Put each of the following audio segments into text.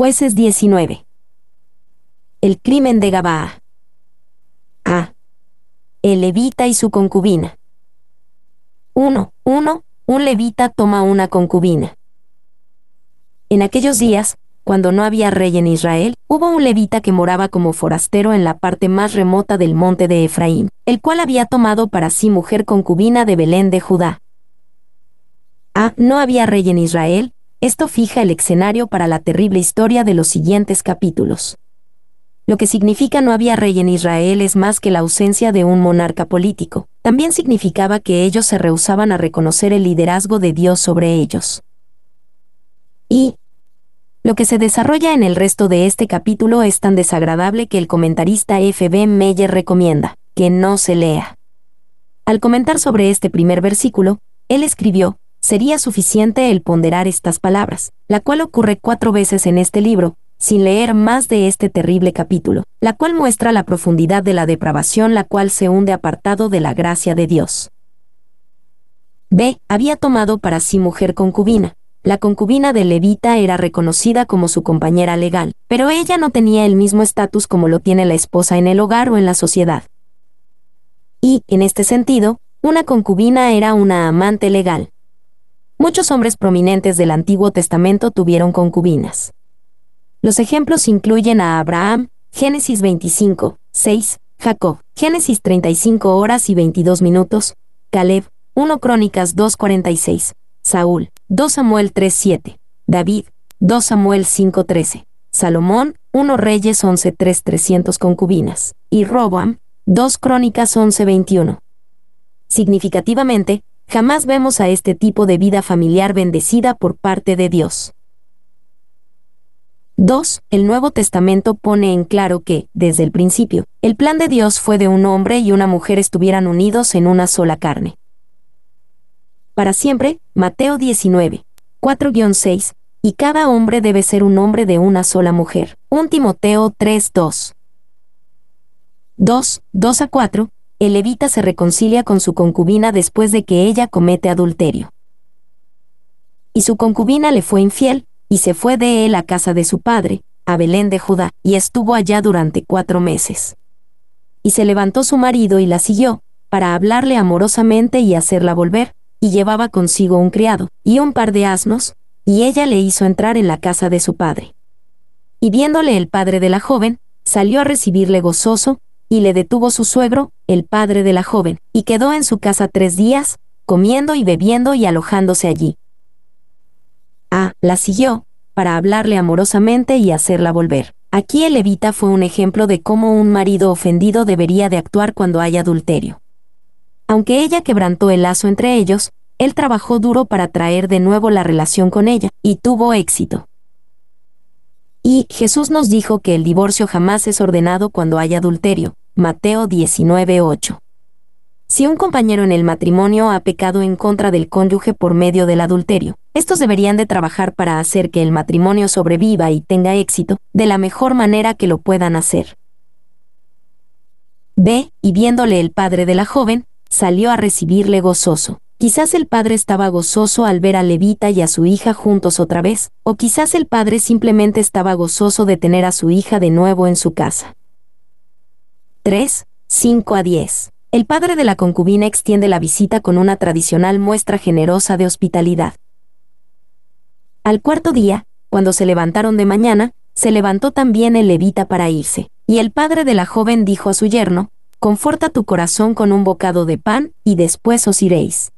Jueces 19. El crimen de Gabaa. A. El levita y su concubina. 1. 1. Un levita toma una concubina. En aquellos días, cuando no había rey en Israel, hubo un levita que moraba como forastero en la parte más remota del monte de Efraín, el cual había tomado para sí mujer concubina de Belén de Judá. A. No había rey en Israel, esto fija el escenario para la terrible historia de los siguientes capítulos. Lo que significa no había rey en Israel es más que la ausencia de un monarca político. También significaba que ellos se rehusaban a reconocer el liderazgo de Dios sobre ellos. Y lo que se desarrolla en el resto de este capítulo es tan desagradable que el comentarista F.B. Meyer recomienda que no se lea. Al comentar sobre este primer versículo, él escribió, sería suficiente el ponderar estas palabras, la cual ocurre cuatro veces en este libro, sin leer más de este terrible capítulo, la cual muestra la profundidad de la depravación la cual se hunde apartado de la gracia de Dios. B. Había tomado para sí mujer concubina. La concubina de Levita era reconocida como su compañera legal, pero ella no tenía el mismo estatus como lo tiene la esposa en el hogar o en la sociedad. Y, en este sentido, una concubina era una amante legal, Muchos hombres prominentes del Antiguo Testamento tuvieron concubinas. Los ejemplos incluyen a Abraham, Génesis 25, 6, Jacob, Génesis 35 horas y 22 minutos, Caleb, 1 Crónicas 2.46, Saúl, 2 Samuel 3.7, David, 2 Samuel 5.13, Salomón, 1 Reyes 11.3 300 concubinas, y Roboam, 2 Crónicas 11.21. Significativamente, jamás vemos a este tipo de vida familiar bendecida por parte de Dios. 2. El Nuevo Testamento pone en claro que, desde el principio, el plan de Dios fue de un hombre y una mujer estuvieran unidos en una sola carne. Para siempre, Mateo 19, 4-6, y cada hombre debe ser un hombre de una sola mujer. 1 Timoteo 3, 2. 2, 2 a 4, el levita se reconcilia con su concubina después de que ella comete adulterio. Y su concubina le fue infiel, y se fue de él a casa de su padre, a Belén de Judá, y estuvo allá durante cuatro meses. Y se levantó su marido y la siguió, para hablarle amorosamente y hacerla volver, y llevaba consigo un criado, y un par de asnos, y ella le hizo entrar en la casa de su padre. Y viéndole el padre de la joven, salió a recibirle gozoso, y le detuvo su suegro, el padre de la joven, y quedó en su casa tres días, comiendo y bebiendo y alojándose allí. A. La siguió, para hablarle amorosamente y hacerla volver. Aquí el levita fue un ejemplo de cómo un marido ofendido debería de actuar cuando hay adulterio. Aunque ella quebrantó el lazo entre ellos, él trabajó duro para traer de nuevo la relación con ella, y tuvo éxito. Y Jesús nos dijo que el divorcio jamás es ordenado cuando hay adulterio, Mateo 19:8. Si un compañero en el matrimonio ha pecado en contra del cónyuge por medio del adulterio, estos deberían de trabajar para hacer que el matrimonio sobreviva y tenga éxito de la mejor manera que lo puedan hacer. B. Y viéndole el padre de la joven, salió a recibirle gozoso. Quizás el padre estaba gozoso al ver a Levita y a su hija juntos otra vez, o quizás el padre simplemente estaba gozoso de tener a su hija de nuevo en su casa. 3, 5 a 10. El padre de la concubina extiende la visita con una tradicional muestra generosa de hospitalidad. Al cuarto día, cuando se levantaron de mañana, se levantó también el levita para irse, y el padre de la joven dijo a su yerno, Conforta tu corazón con un bocado de pan, y después os iréis.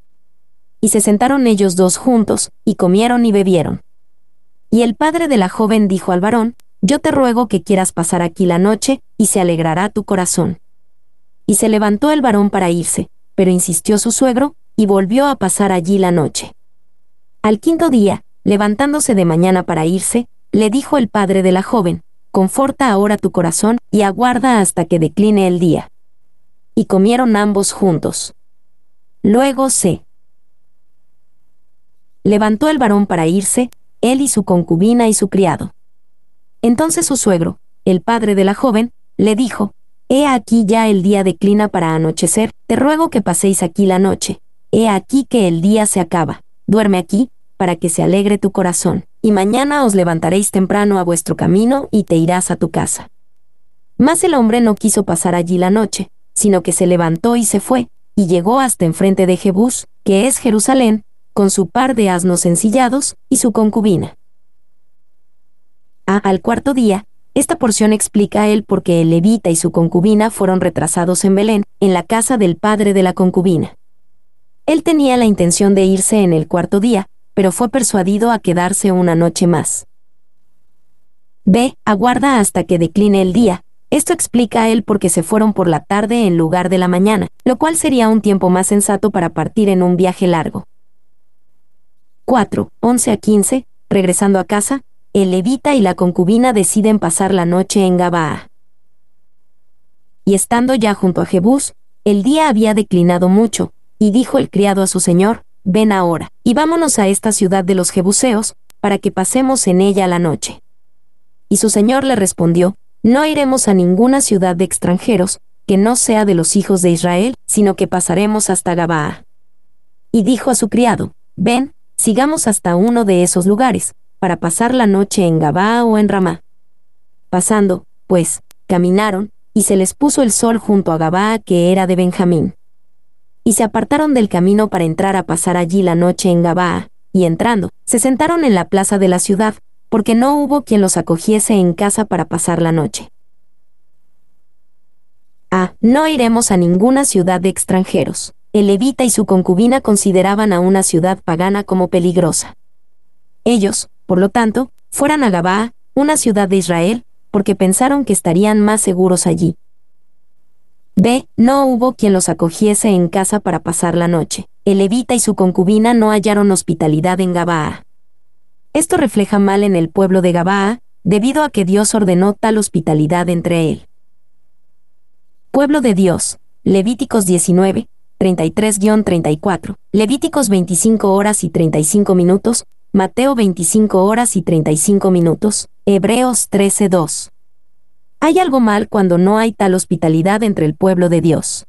Y se sentaron ellos dos juntos, y comieron y bebieron. Y el padre de la joven dijo al varón, yo te ruego que quieras pasar aquí la noche, y se alegrará tu corazón. Y se levantó el varón para irse, pero insistió su suegro, y volvió a pasar allí la noche. Al quinto día, levantándose de mañana para irse, le dijo el padre de la joven, Conforta ahora tu corazón, y aguarda hasta que decline el día. Y comieron ambos juntos. Luego se levantó el varón para irse, él y su concubina y su criado. Entonces su suegro, el padre de la joven, le dijo, He aquí ya el día declina para anochecer, te ruego que paséis aquí la noche. He aquí que el día se acaba, duerme aquí, para que se alegre tu corazón. y mañana os levantaréis temprano a vuestro camino y te irás a tu casa. Mas el hombre no quiso pasar allí la noche, sino que se levantó y se fue, y llegó hasta enfrente de Jebús, que es Jerusalén, con su par de asnos ensillados y su concubina. A, al cuarto día, esta porción explica él por qué el levita y su concubina fueron retrasados en Belén, en la casa del padre de la concubina. Él tenía la intención de irse en el cuarto día, pero fue persuadido a quedarse una noche más. B. Aguarda hasta que decline el día. Esto explica a él por qué se fueron por la tarde en lugar de la mañana, lo cual sería un tiempo más sensato para partir en un viaje largo. 4. 11 a 15. Regresando a casa, el levita y la concubina deciden pasar la noche en Gabaa. Y estando ya junto a Jebús, el día había declinado mucho, y dijo el criado a su señor, Ven ahora, y vámonos a esta ciudad de los Jebuseos, para que pasemos en ella la noche. Y su señor le respondió, No iremos a ninguna ciudad de extranjeros, que no sea de los hijos de Israel, sino que pasaremos hasta Gabaa. Y dijo a su criado, Ven, sigamos hasta uno de esos lugares, para pasar la noche en Gabá o en Ramá. Pasando, pues, caminaron, y se les puso el sol junto a Gabá que era de Benjamín. Y se apartaron del camino para entrar a pasar allí la noche en Gabá, y entrando, se sentaron en la plaza de la ciudad, porque no hubo quien los acogiese en casa para pasar la noche. Ah, no iremos a ninguna ciudad de extranjeros. El levita y su concubina consideraban a una ciudad pagana como peligrosa. Ellos, por lo tanto, fueran a Gabaa, una ciudad de Israel, porque pensaron que estarían más seguros allí. B. No hubo quien los acogiese en casa para pasar la noche. El levita y su concubina no hallaron hospitalidad en Gabaa. Esto refleja mal en el pueblo de Gabaa, debido a que Dios ordenó tal hospitalidad entre él. Pueblo de Dios. Levíticos 19, 33-34, Levíticos 25 horas y 35 minutos, Mateo 25 horas y 35 minutos, Hebreos 13:2. Hay algo mal cuando no hay tal hospitalidad entre el pueblo de Dios.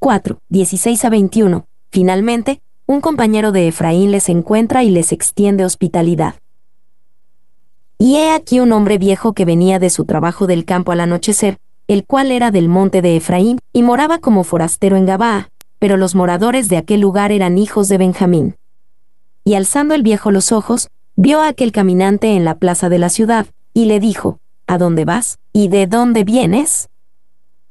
4. 16 a 21. Finalmente, un compañero de Efraín les encuentra y les extiende hospitalidad. Y he aquí un hombre viejo que venía de su trabajo del campo al anochecer, el cual era del monte de Efraín, y moraba como forastero en Gabaa, pero los moradores de aquel lugar eran hijos de Benjamín y alzando el viejo los ojos, vio a aquel caminante en la plaza de la ciudad, y le dijo, ¿A dónde vas? ¿Y de dónde vienes?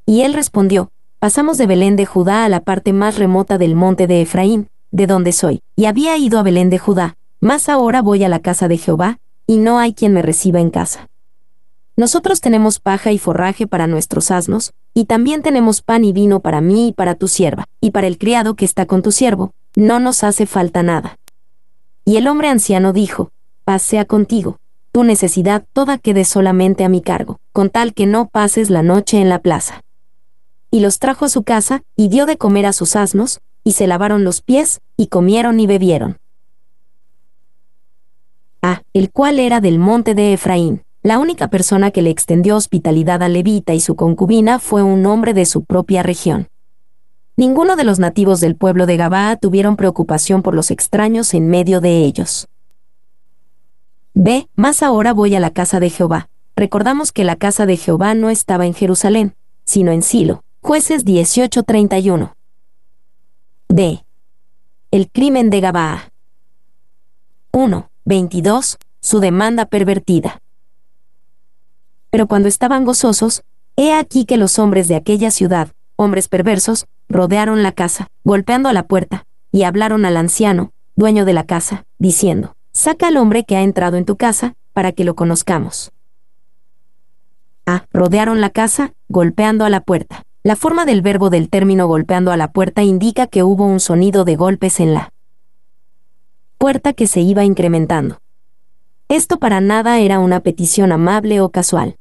Y él respondió, Pasamos de Belén de Judá a la parte más remota del monte de Efraín, de donde soy, y había ido a Belén de Judá, mas ahora voy a la casa de Jehová, y no hay quien me reciba en casa. Nosotros tenemos paja y forraje para nuestros asnos, y también tenemos pan y vino para mí y para tu sierva, y para el criado que está con tu siervo, no nos hace falta nada. Y el hombre anciano dijo, Paz sea contigo, tu necesidad toda quede solamente a mi cargo, con tal que no pases la noche en la plaza. Y los trajo a su casa, y dio de comer a sus asnos, y se lavaron los pies, y comieron y bebieron. Ah, el cual era del monte de Efraín. La única persona que le extendió hospitalidad a Levita y su concubina fue un hombre de su propia región. Ninguno de los nativos del pueblo de Gabaa tuvieron preocupación por los extraños en medio de ellos. B. Más ahora voy a la casa de Jehová. Recordamos que la casa de Jehová no estaba en Jerusalén, sino en Silo. Jueces 18:31. D. El crimen de Gabaa. 1. 22. Su demanda pervertida. Pero cuando estaban gozosos, he aquí que los hombres de aquella ciudad, hombres perversos, rodearon la casa, golpeando a la puerta, y hablaron al anciano, dueño de la casa, diciendo, Saca al hombre que ha entrado en tu casa, para que lo conozcamos. A. Rodearon la casa, golpeando a la puerta. La forma del verbo del término golpeando a la puerta indica que hubo un sonido de golpes en la puerta que se iba incrementando. Esto para nada era una petición amable o casual.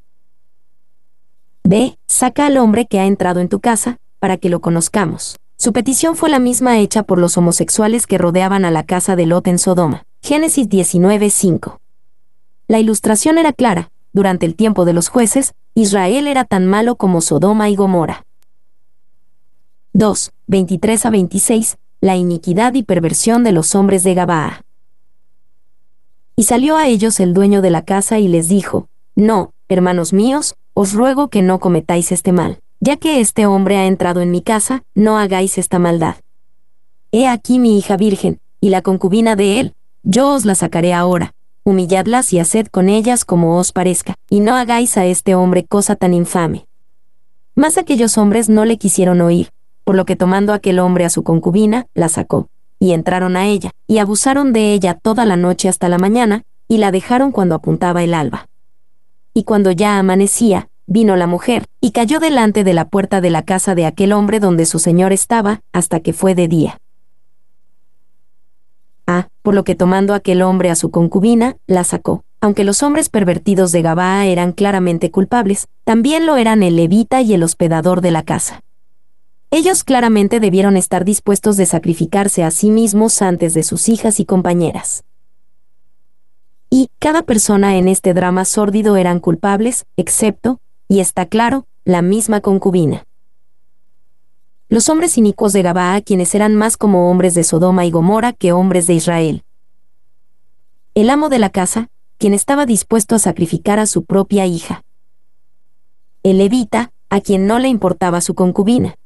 B. Saca al hombre que ha entrado en tu casa, para que lo conozcamos. Su petición fue la misma hecha por los homosexuales que rodeaban a la casa de Lot en Sodoma. Génesis 19:5. La ilustración era clara. Durante el tiempo de los jueces, Israel era tan malo como Sodoma y Gomorra. 2. 23 a 26. La iniquidad y perversión de los hombres de Gabaa. Y salió a ellos el dueño de la casa y les dijo, No, hermanos míos, os ruego que no cometáis este mal. Ya que este hombre ha entrado en mi casa, no hagáis esta maldad. He aquí mi hija virgen, y la concubina de él, yo os la sacaré ahora. Humilladlas y haced con ellas como os parezca, y no hagáis a este hombre cosa tan infame. Mas aquellos hombres no le quisieron oír, por lo que tomando aquel hombre a su concubina, la sacó, y entraron a ella, y abusaron de ella toda la noche hasta la mañana, y la dejaron cuando apuntaba el alba. Y cuando ya amanecía, vino la mujer, y cayó delante de la puerta de la casa de aquel hombre donde su señor estaba, hasta que fue de día. Ah, por lo que tomando aquel hombre a su concubina, la sacó. Aunque los hombres pervertidos de Gabaa eran claramente culpables, también lo eran el levita y el hospedador de la casa. Ellos claramente debieron estar dispuestos de sacrificarse a sí mismos antes de sus hijas y compañeras. Y cada persona en este drama sórdido eran culpables, excepto, y está claro, la misma concubina. Los hombres inicuos de Gabaa, quienes eran más como hombres de Sodoma y Gomorra que hombres de Israel. El amo de la casa, quien estaba dispuesto a sacrificar a su propia hija. El levita, a quien no le importaba su concubina.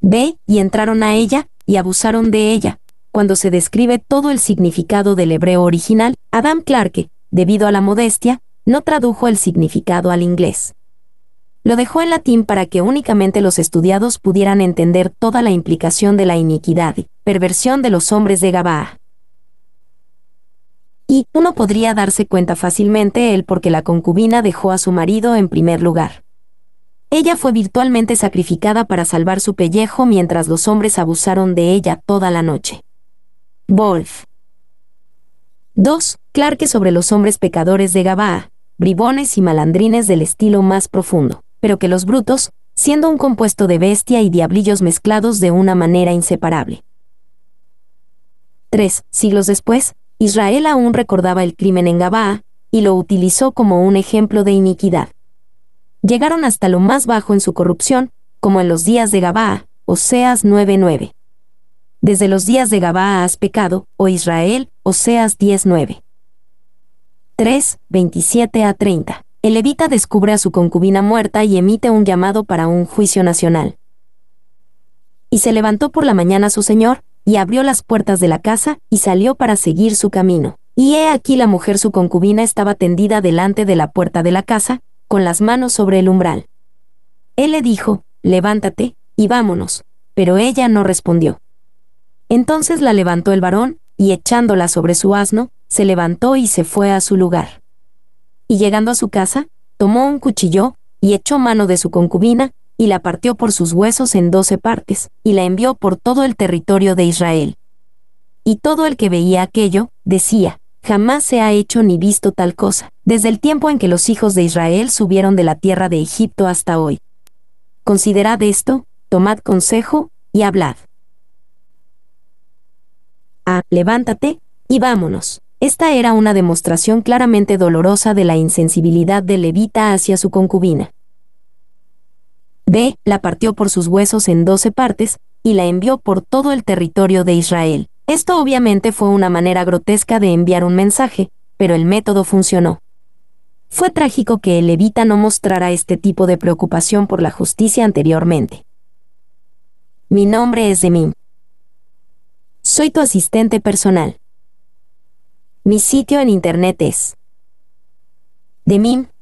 Ve, y entraron a ella, y abusaron de ella. Cuando se describe todo el significado del hebreo original, Adam Clarke, debido a la modestia, no tradujo el significado al inglés. Lo dejó en latín para que únicamente los estudiados pudieran entender toda la implicación de la iniquidad y perversión de los hombres de Gabaa. Y uno podría darse cuenta fácilmente el por qué la concubina dejó a su marido en primer lugar. Ella fue virtualmente sacrificada para salvar su pellejo mientras los hombres abusaron de ella toda la noche. Wolf. 2. Clarke sobre los hombres pecadores de Gabaa, bribones y malandrines del estilo más profundo, pero que los brutos, siendo un compuesto de bestia y diablillos mezclados de una manera inseparable. 3. Siglos después, Israel aún recordaba el crimen en Gabaa, y lo utilizó como un ejemplo de iniquidad. Llegaron hasta lo más bajo en su corrupción, como en los días de Gabaa, Oseas 9:9. Desde los días de Gabaa has pecado, oh Israel, Oseas 10:9. 3, 27 a 30. El levita descubre a su concubina muerta y emite un llamado para un juicio nacional. Y se levantó por la mañana su señor, y abrió las puertas de la casa, y salió para seguir su camino. Y he aquí la mujer su concubina estaba tendida delante de la puerta de la casa, con las manos sobre el umbral. Él le dijo, levántate, y vámonos, pero ella no respondió. Entonces la levantó el varón, y echándola sobre su asno, se levantó y se fue a su lugar. Y llegando a su casa, tomó un cuchillo, y echó mano de su concubina, y la partió por sus huesos en doce partes, y la envió por todo el territorio de Israel. Y todo el que veía aquello, decía, jamás se ha hecho ni visto tal cosa, desde el tiempo en que los hijos de Israel subieron de la tierra de Egipto hasta hoy. Considerad esto, tomad consejo, y hablad. Ah, levántate, y vámonos. Esta era una demostración claramente dolorosa de la insensibilidad de Levita hacia su concubina. B. La partió por sus huesos en doce partes, y la envió por todo el territorio de Israel. Esto obviamente fue una manera grotesca de enviar un mensaje, pero el método funcionó. Fue trágico que el levita no mostrara este tipo de preocupación por la justicia anteriormente. Mi nombre es Demim. Soy tu asistente personal. Mi sitio en internet es demim.es.tl.